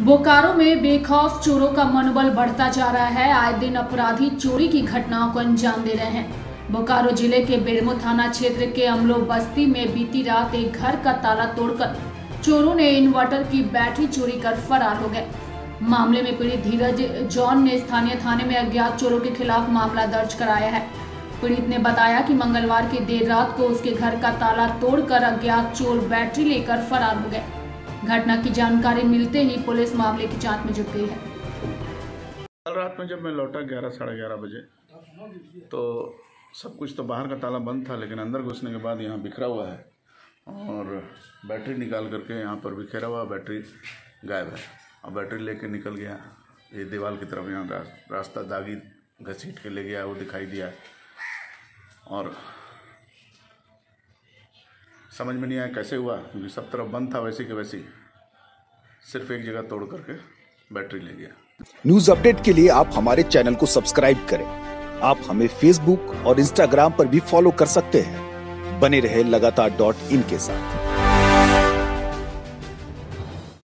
बोकारो में बेखौफ चोरों का मनोबल बढ़ता जा रहा है। आए दिन अपराधी चोरी की घटनाओं को अंजाम दे रहे हैं। बोकारो ज़िले के बेरमो थाना क्षेत्र के अमलो बस्ती में बीती रात एक घर का ताला तोड़कर चोरों ने इन्वर्टर की बैटरी चोरी कर फरार हो गए। मामले में पीड़ित धीरज जॉन ने स्थानीय थाने में अज्ञात चोरों के खिलाफ मामला दर्ज कराया है। पीड़ित ने बताया कि मंगलवार की देर रात को उसके घर का ताला तोड़कर अज्ञात चोर बैटरी लेकर फरार हो गए। घटना की जानकारी मिलते ही पुलिस मामले की जाँच में जुट गई है। कल रात में जब मैं लौटा ग्यारह, साढ़े ग्यारह बजे तो सब कुछ तो बाहर का ताला बंद था, लेकिन अंदर घुसने के बाद यहाँ बिखरा हुआ है और बैटरी निकाल करके यहाँ पर बिखेरा हुआ, बैटरी गायब है। और बैटरी लेके निकल गया, ये दीवार की तरफ़ यहाँ रास्ता दागी घसीट के ले गया, वो दिखाई दिया। और समझ में नहीं आया कैसे हुआ, क्योंकि सब तरफ़ बंद था वैसे के वैसे। सिर्फ़ एक जगह तोड़ करके बैटरी ले गया। न्यूज़ अपडेट के लिए आप हमारे चैनल को सब्सक्राइब करें। आप हमें फेसबुक और इंस्टाग्राम पर भी फॉलो कर सकते हैं। बने रहे लगातार डॉट इन के साथ।